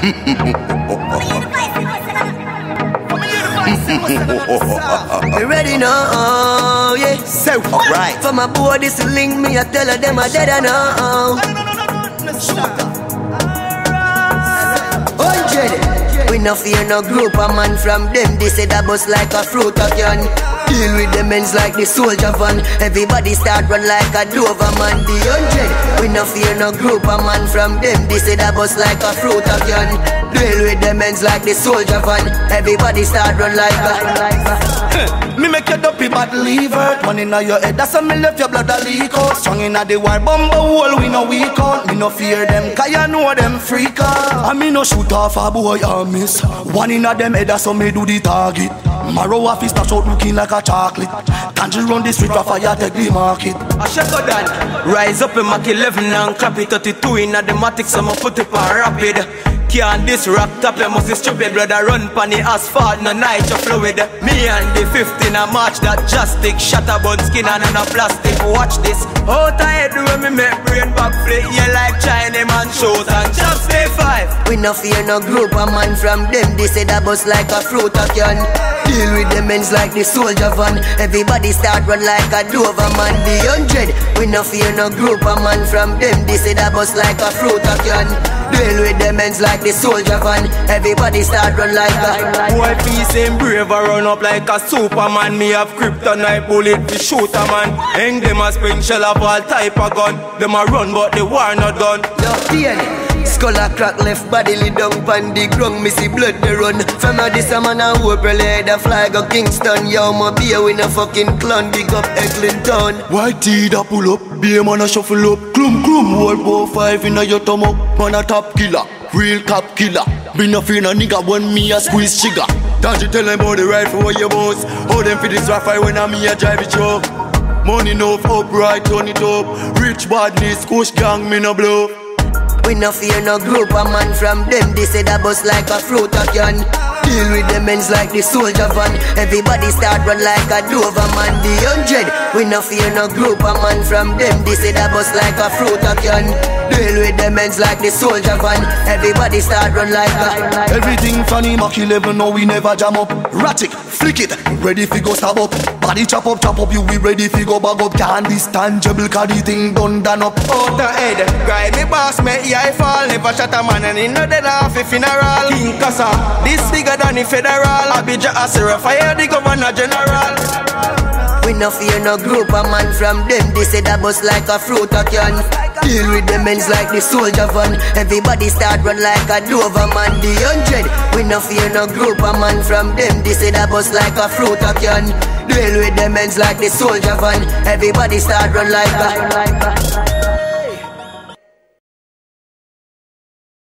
Me ready now, yeah. So, alright. For my boy, this link me, I tell her them I dead I know. Hundred. We no fear no group, a man from them. They say that bust like a fruit a can. Deal with the men's like the soldier van. Everybody start run like a Dover man. The hundred. We no fear no group, a man from them. They say that bust like a fruit of can. Deal with the men's like the soldier van. Everybody start run like a. Me make your dopey bad liver One inna your head, that's a me left your blood a leak out Strong inna the war, bumble hole, we no weak out Me no fear them, cause you know them freak out And me no shoot off a boy I miss One inna them head, that's how me do the target Marrow off his stash out looking like a chocolate. Tangerine run the street for fire, take the market. I out that Rise up in Mac 11 and clap it 32 in the matic I'ma put it on rapid. Can't this rock top, you must be stupid Brother run pan the asphalt, no night you fluid. Me and the 15 a march that stick Shatter bun skin and a plastic. Watch this. Out of when me make brain back flip You like China man shows and no fear no group, a man from them. They say that bust like a fruit a can. Deal with the men's like the soldier van. Everybody start run like a Dover man. The hundred. We no fear no group, a man from them. They say that bust like a fruit a can. Deal with the men's like the soldier van. Everybody start run like a. Boy peace and brave I run up like a superman Me have kryptonite bullet to shoot a man Hang them a spring shell of all type of gun Them a run but the war not done DNA. Skull a crack left body lay down pan the ground. Me see blood they run. From a this a man a hope really the flag go Kingston. Yo, my beer we no fucking clown. Big up Eglinton. White tee da pull up, be man a shuffle up. Clum clum, whole four five inna your thumb up. Man a top killer, real cop killer. Me no fear no nigga when me a squeeze trigger Don't you tell them about the rifle where you boss How them for this rifle when I'm a drive it truck Money enough, upright, turn it up. Rich badness, kush gang, me no blow We no fear no group, a man from them. They say that bust like a fruit can. Deal with the men's like the soldier van. Everybody start run like a Dover man. The hundred. We no fear no group, a man from them. They say that bust like a fruit can. Deal with the men's like the soldier van. Everybody start run like a. Everything funny, Mac 11, no we never jam up Ratic, flick it, ready fi go stab up Body chop up, chop up, you we ready fi go bag up. Can't this tangible, cause the thing done done up. Out the head, guy me boss me I fall. Never shot a man and he no dead off a funeral. King Kasa, this bigger than the federal. Abidja Asera, fire the governor general. We no fear no group, a man from them. They say that bust like a fruit a can. Deal with the men's like the soldier van. Everybody start run like a Dover man. The hundred. We no fear no group, a man from them. They say that bust like a fruit a can. Deal with the men's like the soldier van. Everybody start run like a.